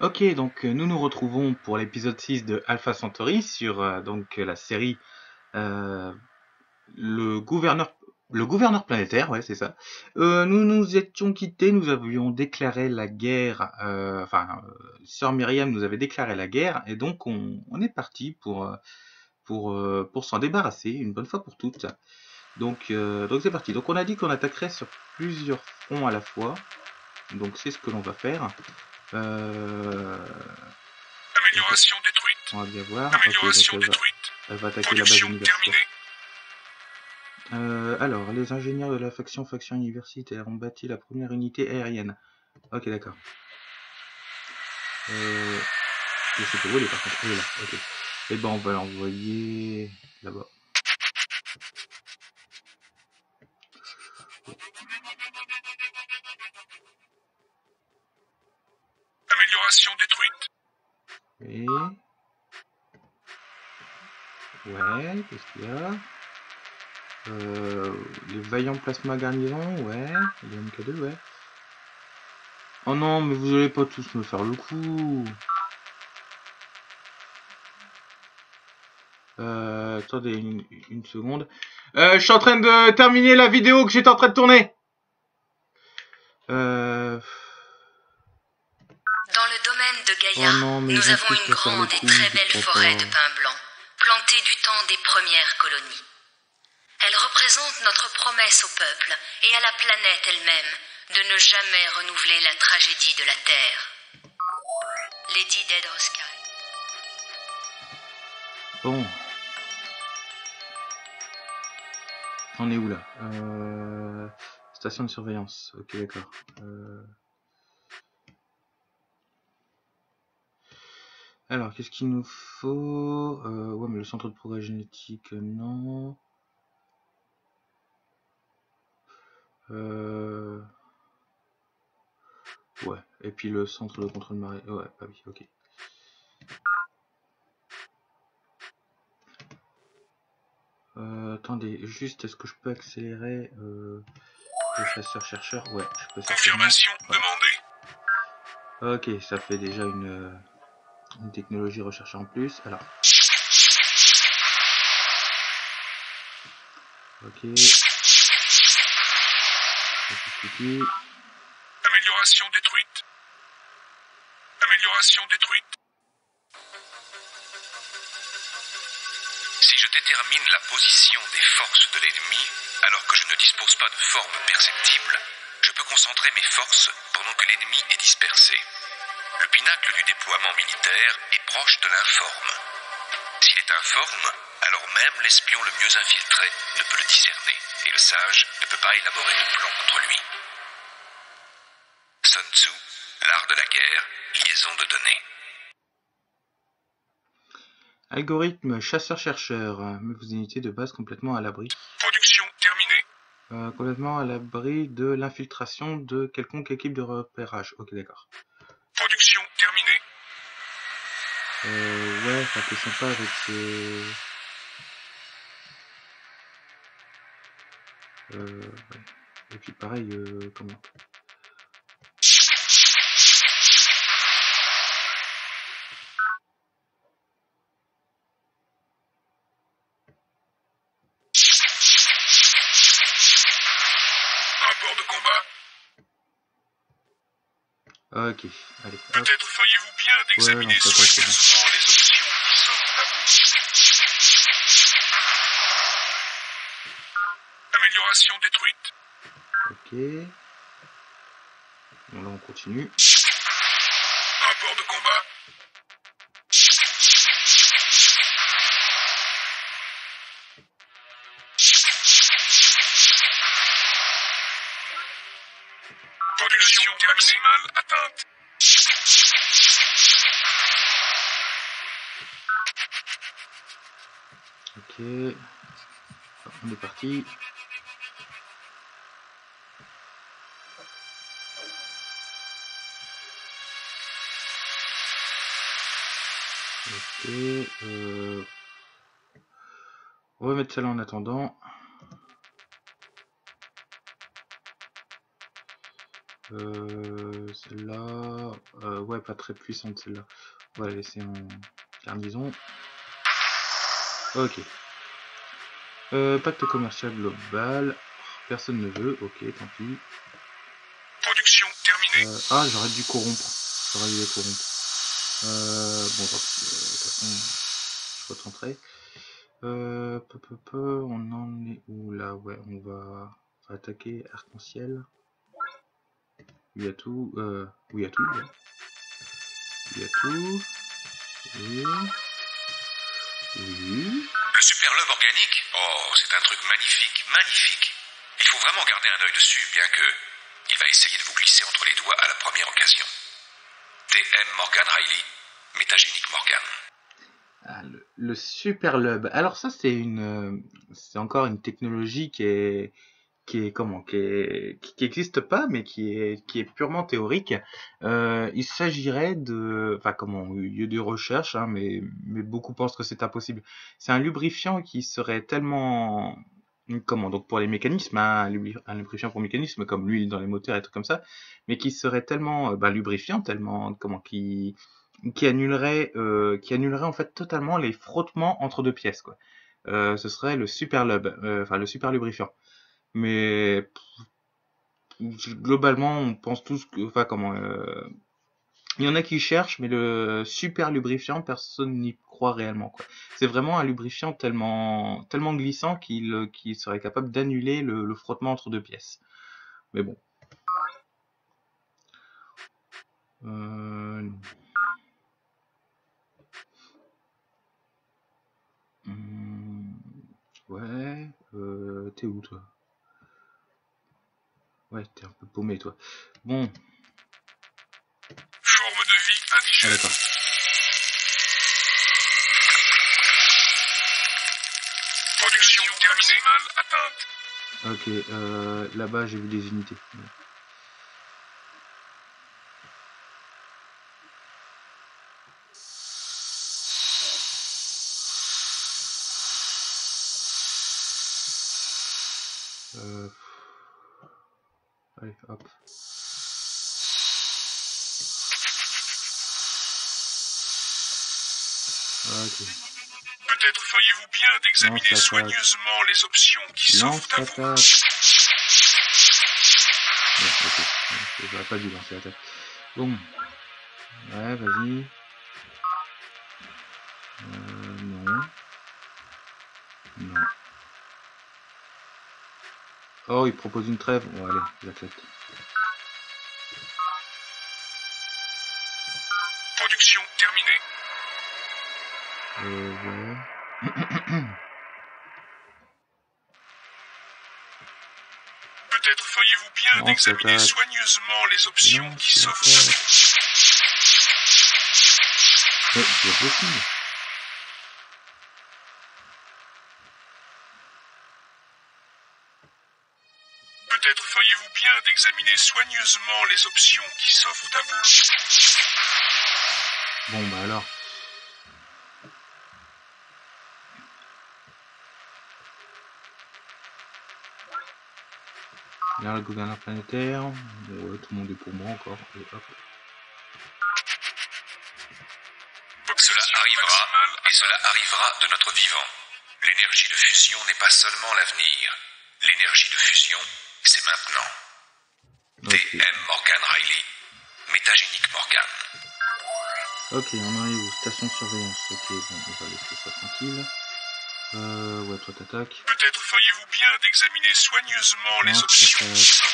Ok, donc euh, nous nous retrouvons pour l'épisode 6 de Alpha Centauri sur euh, donc la série euh, le gouverneur le gouverneur planétaire, ouais c'est ça. Euh, nous nous étions quittés, nous avions déclaré la guerre, euh, enfin euh, Sœur Myriam nous avait déclaré la guerre et donc on, est parti pour euh, euh, s'en débarrasser une bonne fois pour toutes. Euh, donc c'est parti. Donc on a dit qu'on attaquerait sur plusieurs fronts à la fois. Donc c'est ce que l'on va faire. Euh, Amélioration détruite. on va bien voir. Ok, donc Amélioration elle va, détruite. elle va attaquer la base Production universitaire. Euh, alors, les ingénieurs de la faction faction universitaire ont bâti la première unité aérienne. Ok, d'accord. Euh, je sais pas où elle est par contre. Elle est là, ok. Et ben on va l'envoyer là-bas. Et... Ouais, qu'est-ce qu'il y a? Euh, Les vaillants plasma garnison, ouais. Les MK2, ouais. Oh non, mais vous allez pas tous me faire le coup. Euh, attendez une, une seconde. Euh, je suis en train de terminer la vidéo que j'étais en train de tourner. Euh... Dans le Oh nous avons une grande et très belle forêt de pins blancs, plantée du temps des premières colonies. Elle représente notre promesse au peuple et à la planète elle-même de ne jamais renouveler la tragédie de la Terre. Lady Dead of Sky. Bon. On est où là? Euh... Station de surveillance. Ok, d'accord. Euh... Alors, qu'est-ce qu'il nous faut? Euh, Ouais, mais le centre de progrès génétique, euh, non. Euh... Ouais, et puis le centre de contrôle marée. Ouais, bah oui, ok. Euh, attendez, juste, est-ce que je peux accélérer euh, le chasseur-chercheur? Ouais, je peux. Confirmation Ouais. demandée. Ok, ça fait déjà une, euh, une technologie recherchée en plus. Alors. Ok. Amélioration détruite. Amélioration détruite. Si je détermine la position des forces de l'ennemi, alors que je ne dispose pas de forme perceptible, je peux concentrer mes forces pendant que l'ennemi est dispersé. Le pinacle du déploiement militaire est proche de l'informe. S'il est informe, alors même l'espion le mieux infiltré ne peut le discerner, et le sage ne peut pas élaborer de plan contre lui. Sun Tzu, l'art de la guerre, liaison de données. Algorithme chasseur-chercheur. Met vos unités de base complètement à l'abri. Production terminée. Euh, complètement à l'abri de l'infiltration de quelconque équipe de repérage. Ok, d'accord. Production terminée. Euh, ouais, ça fait sympa avec ces... Euh, ouais. Et puis pareil, euh, comment? Ok, allez. Peut-être feriez-vous bien d'examiner très soigneusement les options qui s'offrent à vous. Amélioration détruite. Ok. Bon, là, on continue. Rapport de combat. Production maximale atteinte. Ok. On est parti. Ok. Euh... On va mettre celle-là en attendant. Euh, celle-là, euh, ouais, pas très puissante celle-là. On va la laisser en garnison. Ok. Euh, pacte commercial global. Personne ne veut. Ok, tant pis. Production terminée. Euh, ah, j'aurais dû corrompre. J'aurais dû les corrompre. Euh, bon, tant pis. Euh, de toute façon, je retenterai. Euh, peu, peu, peu, on en est où là? Ouais, on va attaquer arc-en-ciel. Il y a tout. Euh, oui, il y a tout. Il y a tout. Oui. Oui. Le super love organique, oh, c'est un truc magnifique, magnifique. Il faut vraiment garder un œil dessus, bien que il va essayer de vous glisser entre les doigts à la première occasion. TM Morgan Riley, métagénique Morgan. Ah, le, le super lub. Alors ça c'est une, euh, c'est encore une technologie qui est, qui est comment, qui qui, existe pas, mais qui est, qui est purement théorique. Euh, il s'agirait de, enfin comment, il y a des recherches, hein, mais, mais beaucoup pensent que c'est impossible. C'est un lubrifiant qui serait tellement, comment, donc pour les mécanismes, hein, un, lubri- un lubrifiant pour mécanismes comme l'huile dans les moteurs et tout comme ça, mais qui serait tellement, euh, bah, lubrifiant, tellement, comment, qui qui annulerait, euh, qui annulerait en fait totalement les frottements entre deux pièces, quoi. Ce serait le super lub, enfin le super lubrifiant. Mais globalement, on pense tous que, enfin comment, euh, il y en a qui cherchent, mais le super lubrifiant, personne n'y croit réellement, quoi. C'est vraiment un lubrifiant tellement, tellement glissant qu'il, qu'il serait capable d'annuler le, frottement entre deux pièces. Mais bon. Euh, Hmm, ouais, euh, t'es où toi? Ouais, t'es un peu paumé toi. Bon, Forme de vie ah indigène. d'accord. Production terminée. Mal atteinte. Ok, euh, là-bas j'ai vu des unités. Euh... Allez, hop. Ok. Peut-être feriez-vous bien d'examiner soigneusement les options qui s'offrent à vous. Ouais, ok. J'aurais pas dû lancer l'attaque. Bon. Ouais, vas-y. Oh, il propose une trêve. Bon, allez, j'accepte. Production terminée. Euh, ouais. Peut-être feriez-vous bien d'examiner soigneusement les options Non, qui s'offrent à vous. Ouais, c'est possible. D'examiner soigneusement les options qui s'offrent à vous. Bon, bah alors. Là, le gouverneur planétaire. Bon, ouais, tout le monde est pour moi encore. Et hop. Cela arrivera, et cela arrivera de notre vivant. L'énergie de fusion n'est pas seulement l'avenir. L'énergie de fusion, c'est maintenant. Ok. TM Morgan Riley, métagénique Morgan. Ok, on en est où Station de surveillance. Ok, bon, on va laisser ça tranquille. Euh, ouais, toi t'attaques. Peut-être feriez-vous bien d'examiner soigneusement les options c'est.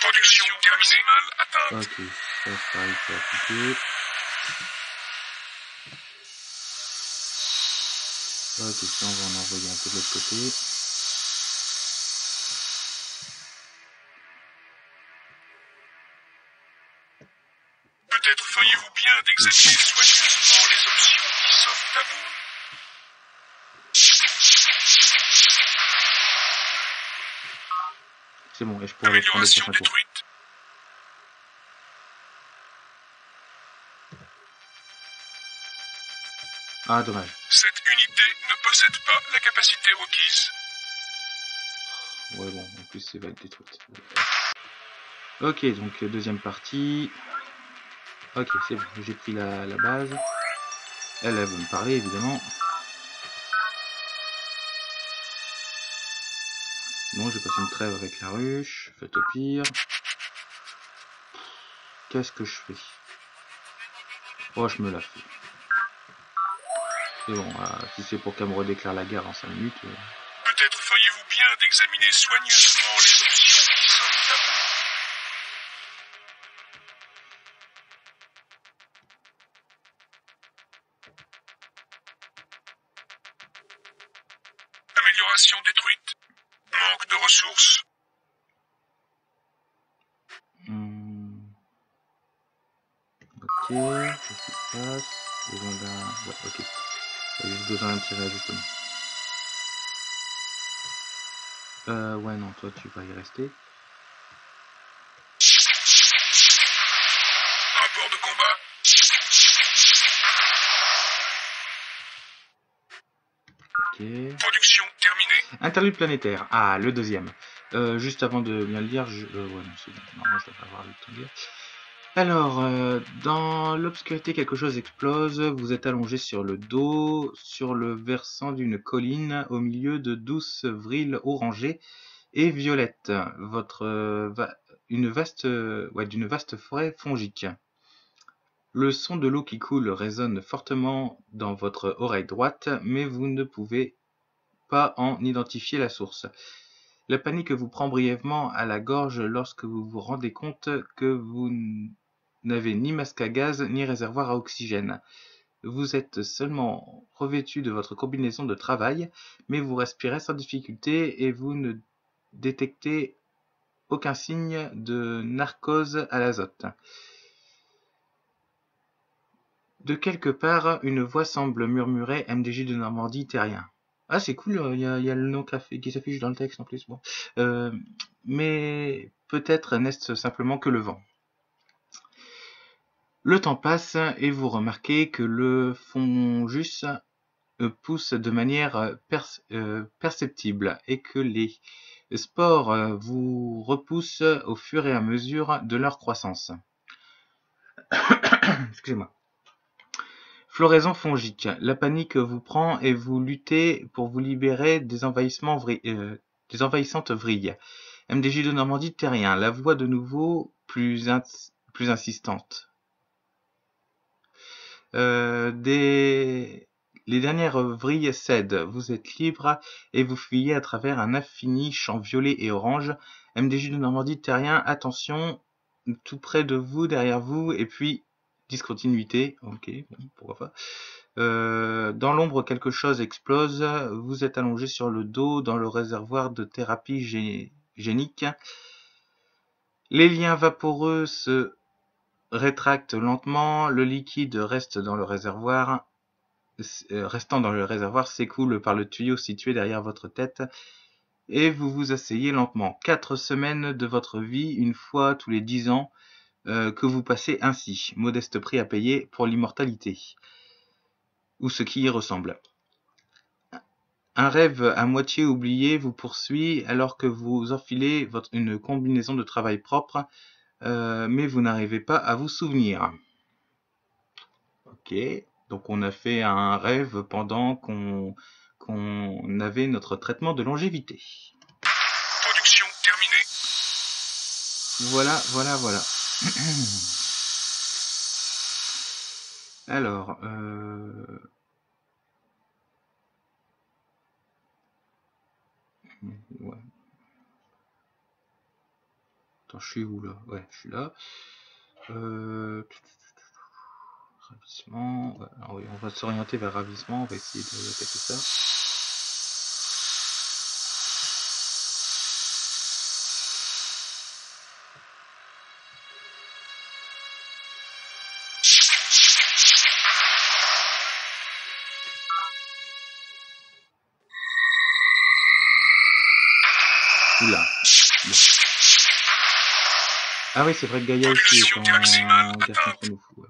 Production terminée. Mal. Ok, ça, ça arrive à appliquer. Ok, ça, on va en envoyer un peu de l'autre côté. Peut-être feriez-vous bien d'examiner soigneusement les options qui s'offrent à vous. C'est bon, et je pourrais prendre tour. détruite. Ah, dommage. Cette unité ne possède pas la capacité requise. plus va être détruite. Ok, donc deuxième partie. Ok, c'est bon, j'ai pris la, la base. Elle, elle veut me parler, évidemment. Bon, j'ai passé une trêve avec la ruche. Faites au pire. Qu'est-ce que je fais? Oh, je me la fais. C'est bon, euh, si c'est pour qu'elle me redéclare la guerre en 5 minutes... Euh... Peut-être feriez-vous bien d'examiner soigneusement les options qui s'offrent à vous. Non, toi, tu vas y rester. Rapport de combat. Ok. Production terminée. Interlude planétaire. Ah, le deuxième. Euh, juste avant de bien le lire, je... euh, ouais, non, c'est. Normalement, je devrais avoir le temps de lire. Alors, euh, dans l'obscurité, quelque chose explose. Vous êtes allongé sur le dos, sur le versant d'une colline, au milieu de douces vrilles orangées et violettes. Votre, euh, une vaste, euh, ouais, d'une vaste forêt fongique. Le son de l'eau qui coule résonne fortement dans votre oreille droite, mais vous ne pouvez pas en identifier la source. La panique vous prend brièvement à la gorge lorsque vous vous rendez compte que vous n'avez ni masque à gaz ni réservoir à oxygène. Vous êtes seulement revêtu de votre combinaison de travail, mais vous respirez sans difficulté et vous ne détectez aucun signe de narcose à l'azote. De quelque part, une voix semble murmurer MDJ de Normandie terrien. Ah, c'est cool, il y, a, le nom qui affi- qui s'affiche dans le texte en plus. Euh, mais peut-être n'est-ce simplement que le vent. Le temps passe et vous remarquez que le fongus euh, pousse de manière euh, perceptible et que les spores euh, vous repoussent au fur et à mesure de leur croissance. Excusez-moi. Floraison fongique. La panique vous prend et vous luttez pour vous libérer des, envahissements euh, des envahissantes vrilles. MDJ de Normandie terrien. La voix de nouveau plus insistante. Euh, des... Les dernières vrilles cèdent. Vous êtes libre et vous fuyez à travers un infini champ violet et orange. MDJ de Normandie terrien. Attention, tout près de vous, derrière vous, et puis discontinuité. Ok, pourquoi pas. Euh, dans l'ombre, quelque chose explose. Vous êtes allongé sur le dos dans le réservoir de thérapie gé- génique. Les liens vaporeux se rétractent lentement. Le liquide reste dans le réservoir. Euh, restant dans le réservoir s'écoule par le tuyau situé derrière votre tête et vous vous asseyez lentement. Quatre semaines de votre vie, une fois tous les dix ans, euh, que vous passez ainsi. Modeste prix à payer pour l'immortalité. Ou ce qui y ressemble. Un rêve à moitié oublié vous poursuit alors que vous enfilez une combinaison de travail propre, euh, mais vous n'arrivez pas à vous souvenir. Ok, donc on a fait un rêve pendant qu'on avait notre traitement de longévité. Production terminée. Voilà, voilà, voilà. Alors, euh... ouais. Attends, je suis où là? Ouais, je suis là. Euh... Ravissement. ah oui, on va s'orienter vers ravissement. On va essayer de attaquer ça. Oula. Ah oui, c'est vrai que Gaïa aussi est en contre nous. ouais.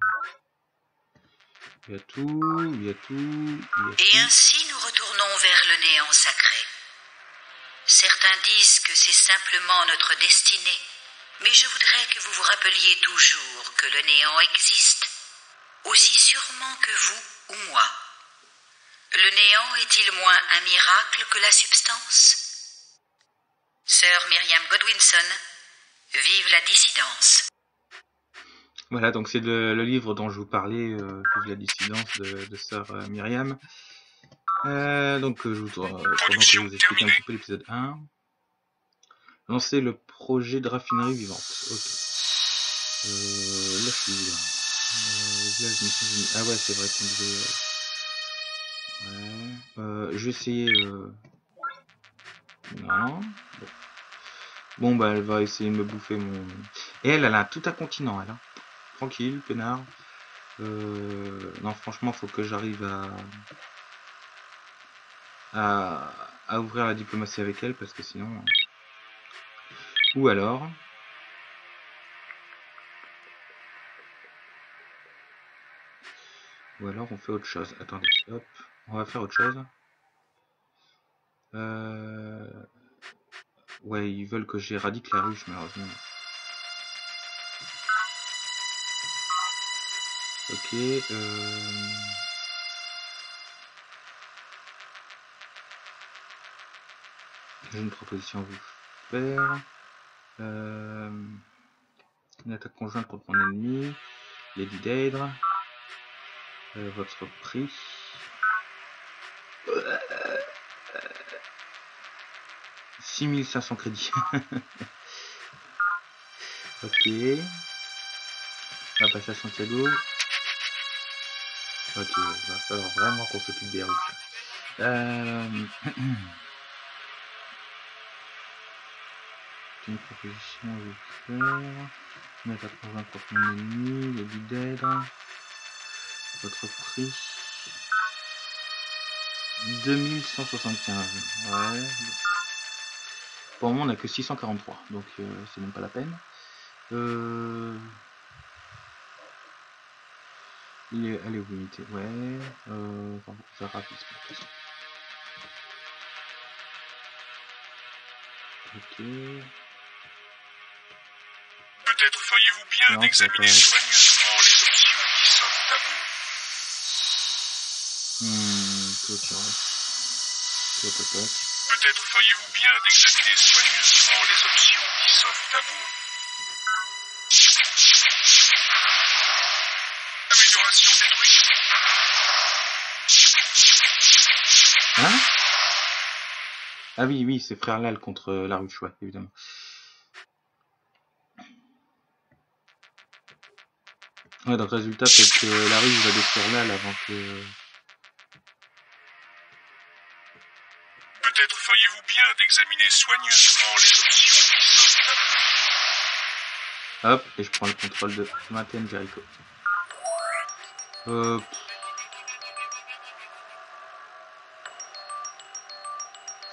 Il y a tout, il y a tout, il y a Et ainsi nous retournons vers le néant sacré. Certains disent que c'est simplement notre destinée, mais je voudrais que vous vous rappeliez toujours que le néant existe, aussi sûrement que vous ou moi. Le néant est-il moins un miracle que la substance? Sœur Myriam Godwinson, vive la dissidence. Voilà, donc c'est le, le livre dont je vous parlais, euh, la dissidence de, de sœur euh, Myriam. Euh, donc, euh, je vous, euh, pendant que je vous explique un petit peu l'épisode 1. Lancer le projet de raffinerie vivante. Ok. Là, je suis là? Ah ouais, c'est vrai qu'on devait... Ouais. Je vais essayer... Non. Bon. Bon, bah, elle va essayer de me bouffer mon... Et elle, elle a tout un continent, elle. hein. Tranquille, peinard. Euh... Non, franchement, faut que j'arrive à... à... à ouvrir la diplomatie avec elle, parce que sinon... Ou alors... Ou alors on fait autre chose. Attendez, hop. On va faire autre chose. Euh... Ouais, ils veulent que j'éradique la ruche, malheureusement. Ok, euh... J'ai une proposition à vous faire. Euh... Une attaque conjointe contre mon ennemi. Lady Daedra. Euh, votre prix. Euh... 6500 crédits. ok. On va passer à Santiago. Ok, il va falloir vraiment qu'on s'occupe des ruches. Une proposition à vous faire. Une attaque conjointe contre mon ennemi, Lady Daedra. Votre prix 2175. Ouais. Pour le moment, on a que 643, donc euh, c'est même pas la peine. Euh... Il est... Elle est où l'unité Ouais. Euh... Enfin, ça rapide. Ok. Peut-être feriez-vous bien d'examiner soigneusement les options qui à vous. Hmm. Peut-être feriez-vous bien d'examiner soigneusement les options qui à vous. Amélioration détruite. Hein? Ah oui, oui, c'est Frère Lal contre la ruche, ouais, évidemment. Ouais, donc résultat, peut-être que la ruche va détruire Lal avant que... Peut-être feriez-vous bien d'examiner soigneusement les options qui s'offrent à vous. Hop, et je prends le contrôle de Maten Jericho. Euh...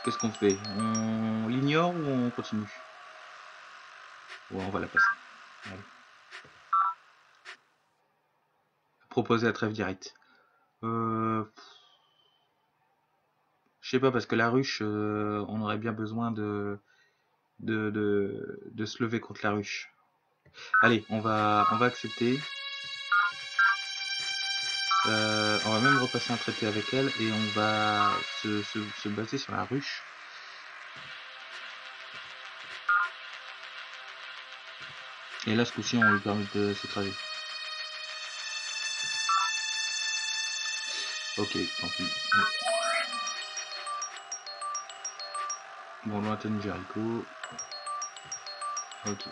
Qu'est-ce qu'on fait? On l'ignore ou on continue? Ouais, on va la passer. Proposer la trêve directe. Euh... Je sais pas, parce que la ruche, euh, on aurait bien besoin de, de, de, de se lever contre la ruche. Allez, on va, on va accepter. Euh, on va même repasser un traité avec elle et on va se, se, se baser sur la ruche. Et là, ce coup-ci, on lui permet de s'écraser. Ok, tant pis. Bon, lointaine Jericho. Ok.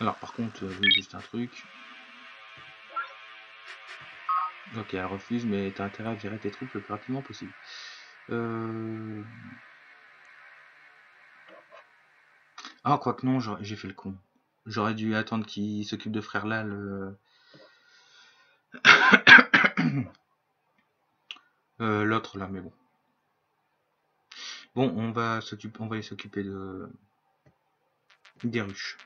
Alors par contre, euh, oui, juste un truc. Ok, elle refuse, mais t'as intérêt à virer tes troupes le plus rapidement possible. Euh... Ah, quoique non, j'ai fait le con. J'aurais dû attendre qu'il s'occupe de frère là, le... Euh, l'autre là, mais bon. Bon, on va s'occuper, on va s'occuper de des ruches.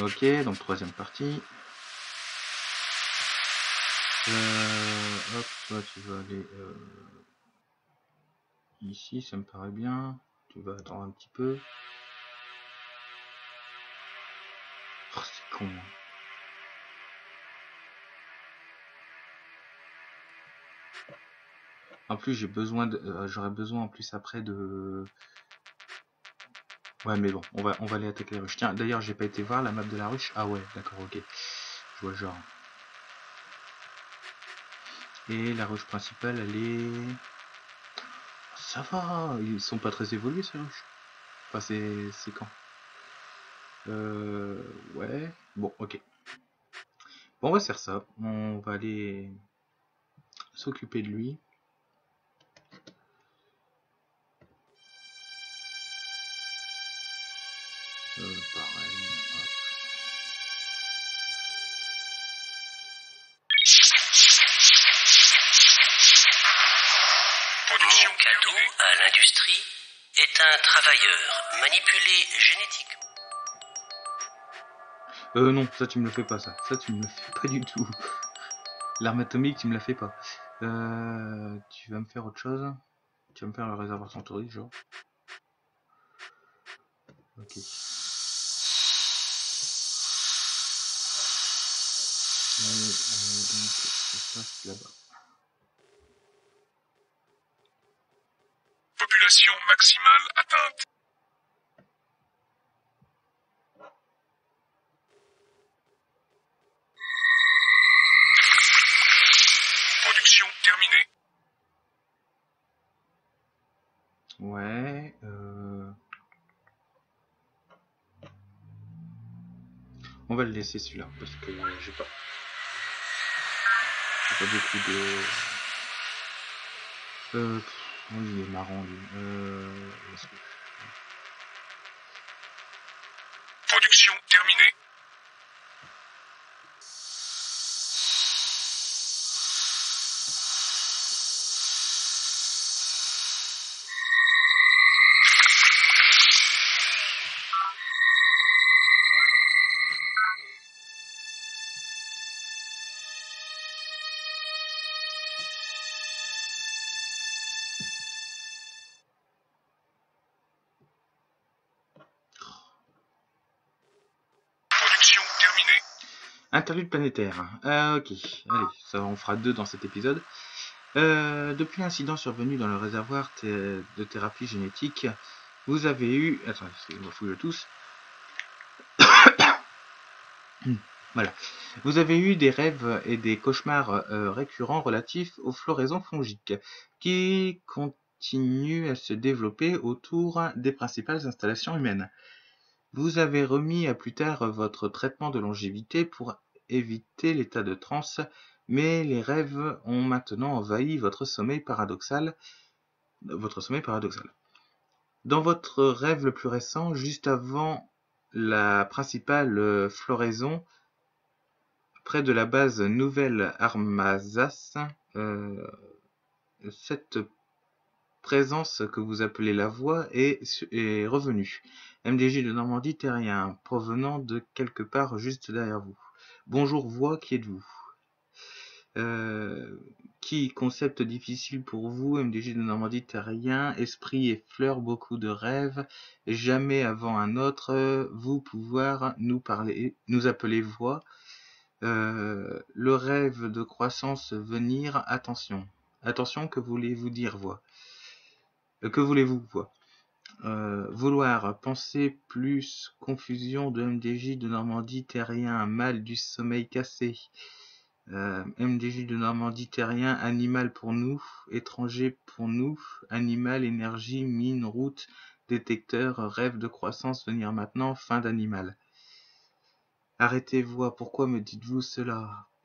Ok, donc troisième partie. Euh, hop, toi tu vas aller euh, ici, ça me paraît bien. Tu vas attendre un petit peu. Oh, c'est con. hein. En plus, j'ai besoin de, euh, j'aurais besoin en plus après de. Ouais, mais bon, on va, on va aller attaquer la ruche. Tiens, d'ailleurs, j'ai pas été voir la map de la ruche. Ah ouais, d'accord, ok. Je vois genre. Et la ruche principale, elle est. Ça va, ils sont pas très évolués ces ruches. Enfin, c'est c'est quand? Euh. Ouais. Bon, ok. Bon, on va faire ça. On va aller s'occuper de lui. Est un travailleur manipulé génétiquement. Euh, non, ça tu me le fais pas, ça. Ça tu me le fais pas du tout. L'arme atomique, tu me la fais pas. Euh, tu vas me faire autre chose? Tu vas me faire le réservoir Centauri, genre Ok. Euh. Population maximale atteinte. Production terminée. Ouais, euh... On va le laisser celui-là, parce que j'ai pas... J'ai pas beaucoup de... Euh... Oui, il est marrant, lui. Euh... Interlude planétaire. Ah, ok, allez, ça on fera deux dans cet épisode. Euh, depuis l'incident survenu dans le réservoir de thérapie génétique, vous avez eu... Attends, excusez-moi, fouille tous. voilà. Vous avez eu des rêves et des cauchemars euh, récurrents relatifs aux floraisons fongiques, qui continuent à se développer autour des principales installations humaines. Vous avez remis à plus tard votre traitement de longévité pour éviter l'état de transe, mais les rêves ont maintenant envahi votre sommeil paradoxal. Votre sommeil paradoxal. Dans votre rêve le plus récent, juste avant la principale euh, floraison, près de la base Nouvelle Armazas, euh, cette présence que vous appelez la voix est, est revenue. MDJ de Normandie terrien, provenant de quelque part juste derrière vous. Bonjour voix, qui êtes-vous? Euh, Qui concept difficile pour vous, MDJ de Normandie terrien, esprit et fleurs, beaucoup de rêves, jamais avant un autre, vous pouvoir nous parler, nous appeler voix. Euh, le rêve de croissance venir, attention. Attention, que voulez-vous dire voix Que voulez-vous euh, vouloir, penser plus, confusion de MDJ de Normandie terrien, mal du sommeil cassé. Euh, MDJ de Normandie terrien, animal pour nous, étranger pour nous, animal, énergie, mine, route, détecteur, rêve de croissance, venir maintenant, fin d'animal. Arrêtez voix, pourquoi me dites-vous cela?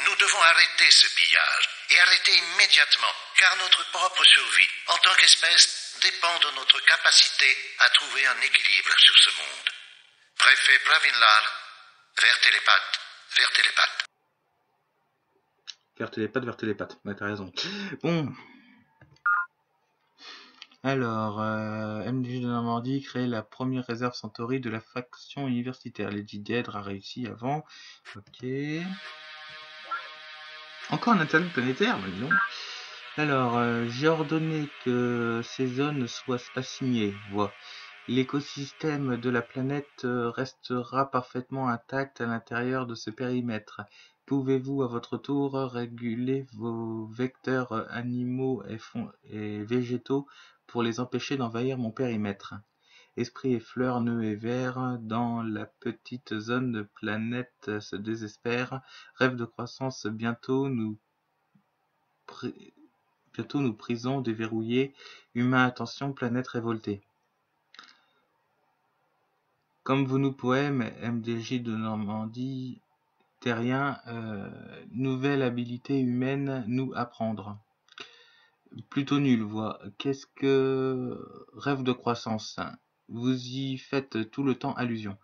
Nous devons arrêter ce pillage, et arrêter immédiatement, car notre propre survie, en tant qu'espèce, dépend de notre capacité à trouver un équilibre sur ce monde. Préfet Pravinlal, vers télépathe, vers télépathe. Vers télépathe, vers télépathe. Ouais, t'as raison. Bon. Alors, euh, MDG de Normandie crée la première réserve Centauri de la faction universitaire. Lady Deadre a réussi avant. Ok. Encore un interdit planétaire, bah, dis donc. Alors, euh, j'ai ordonné que ces zones soient assignées. Voix. L'écosystème de la planète euh, restera parfaitement intact à l'intérieur de ce périmètre. Pouvez-vous à votre tour réguler vos vecteurs animaux et végétaux pour les empêcher d'envahir mon périmètre? Esprit et fleurs, nœuds et vers, dans la petite zone de planète se désespère. Rêve de croissance, bientôt nous, bientôt nous prisons déverrouillés. Humain, attention, planète révoltée. Comme vous nous poèmes, MDJ de Normandie, terrien, euh, nouvelle habilité humaine, nous apprendre. Plutôt nul, voix. Qu'est-ce que rêve de croissance? Vous y faites tout le temps allusion.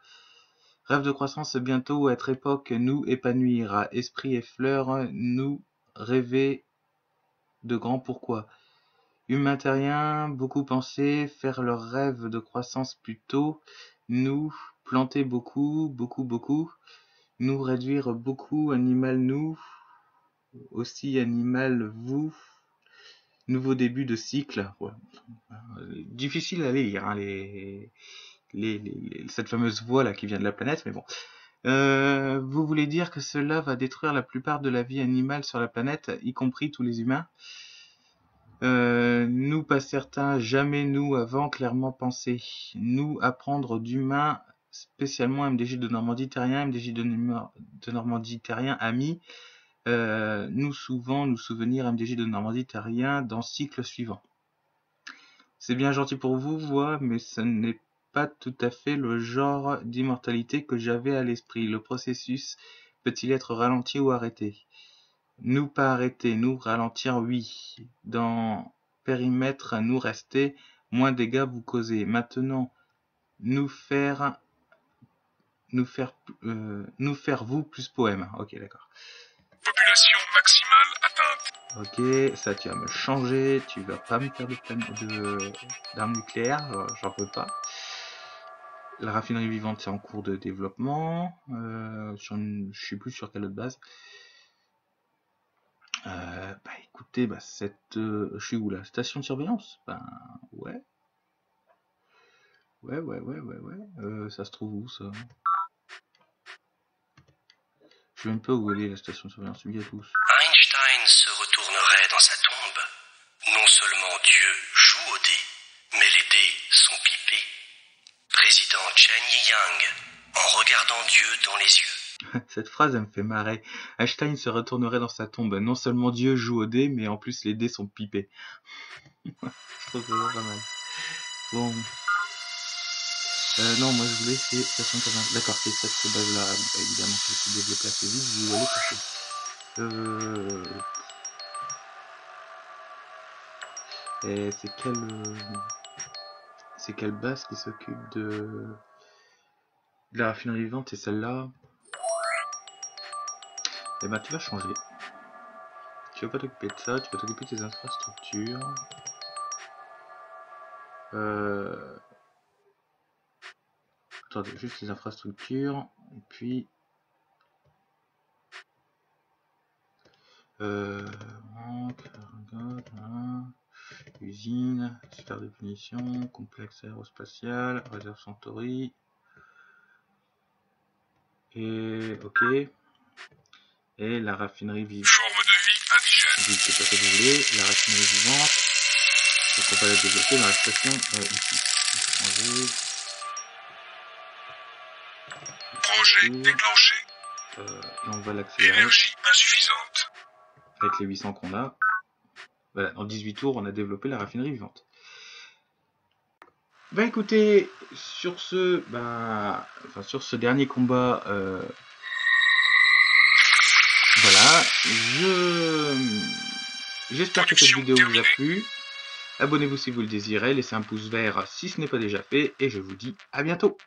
Rêve de croissance bientôt être époque, nous épanouir. Esprit et fleurs, nous rêver de grand pourquoi. Humain terrien, beaucoup penser, faire leur rêve de croissance plutôt. Nous planter beaucoup, beaucoup, beaucoup. Nous réduire beaucoup, animal nous. Aussi animal vous. Nouveau début de cycle. Difficile à lire, hein, les, cette fameuse voix là qui vient de la planète, mais bon. Euh, vous voulez dire que cela va détruire la plupart de la vie animale sur la planète, y compris tous les humains? Euh, Nous, pas certains, jamais nous avant clairement pensé. Nous, apprendre d'humains, spécialement MDJ de Normandie terrien, MDJ de, de Normandie terrien, amis. Euh, nous, souvent, nous souvenir MDJ de Normandie terrien dans cycle suivant. C'est bien gentil pour vous, voix, mais ce n'est pas tout à fait le genre d'immortalité que j'avais à l'esprit. Le processus peut-il être ralenti ou arrêté? Nous pas arrêter, nous ralentir, oui. Dans périmètre, nous rester, moins dégâts vous causez. Maintenant, nous faire, nous faire, euh, nous faire vous plus poème. Ok, d'accord. Population maximale atteinte. Ok, ça tu vas me changer, tu vas pas me faire de plan- de d'armes nucléaires, euh, j'en peux pas. La raffinerie vivante c'est en cours de développement, euh, sur je sais plus sur quelle autre base. Euh, bah écoutez, bah cette, euh, je suis où là Station de surveillance? Ben ouais. Ouais ouais ouais ouais ouais. Ça se trouve où ça? Je sais même pas où elle est la station de surveillance. Einstein se retournerait dans sa tombe. Non seulement Dieu joue au dé, mais les dés sont pipés. Président Chen Yi-yang, en regardant Dieu dans les yeux. Cette phrase, elle me fait marrer. Einstein se retournerait dans sa tombe. Non seulement Dieu joue au dé, mais en plus les dés sont pipés. je trouve ça pas mal. Bon. Euh, non, moi je voulais c'est station 80. D'accord, c'est cette base-là, bah, évidemment, qui s'est développée assez vite. Je vais aller. Euh... Et c'est quelle... C'est quelle base qui s'occupe de... de la raffinerie vivante? Et celle-là? Eh ben, tu vas changer. Tu vas pas t'occuper de ça, tu vas t'occuper de tes infrastructures. Euh... Attendez, juste les infrastructures. Et puis... Euh... Usine, sphère de punition, complexe aérospatial, réserve Centauri. Et... Ok. Et la raffinerie vivante. Forme de vie indigène. c'est pas ça que vous voulez, la raffinerie vivante. Donc on va la développer dans la station euh, ici. Déclenché. Euh, et on va l'accélérer Énergie insuffisante. avec les 800 qu'on a. Voilà, en 18 tours, on a développé la raffinerie vivante. Bah écoutez, sur ce, bah, enfin, sur ce dernier combat, euh, voilà, je, j'espère que cette vidéo vous a plu. Abonnez-vous si vous le désirez, laissez un pouce vert si ce n'est pas déjà fait, et je vous dis à bientôt.